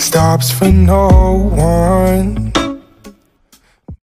stops for no one.